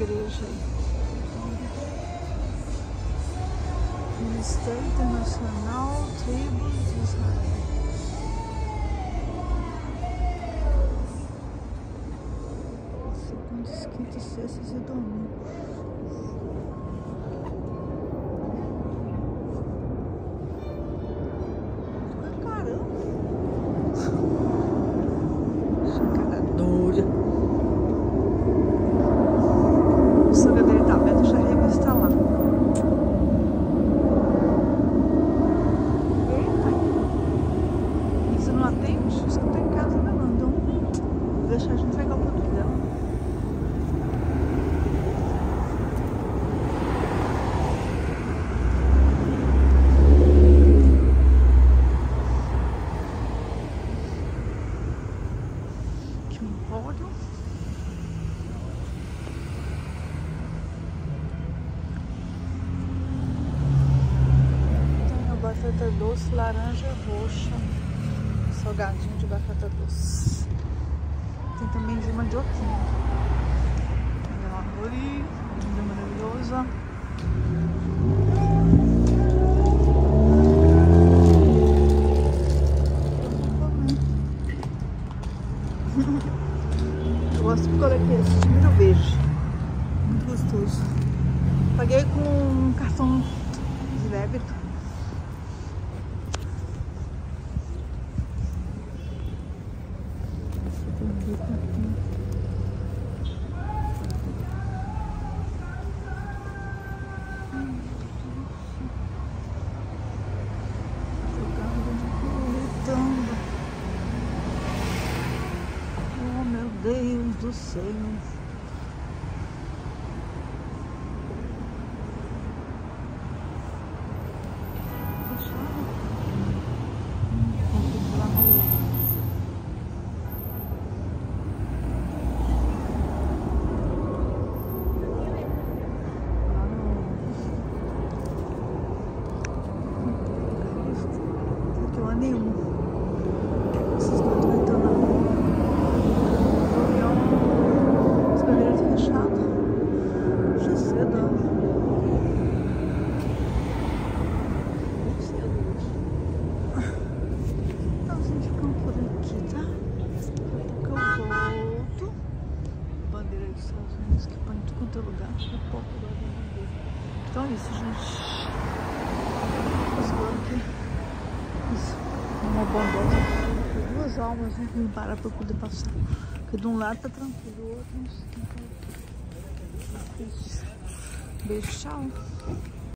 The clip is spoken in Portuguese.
igreja. Ministério Internacional Tribos de Israel. Segundas, quintas, sextas e domingo. Tem a batata doce, laranja roxa, salgadinho de batata doce. Tem também de mandioquinha. Tem uma árvore, linda, maravilhosa. Eu gosto porque olha aqui, esse milho verde. Muito gostoso. Paguei com um cartão de débito. Oh Deus do céu. Fechado. É lugar. Então é isso, gente. Agora. Uma bandeira. Duas almas, né? Que me parar pra eu poder passar. Porque de um lado tá tranquilo, do outro não sei. Beijo, tchau.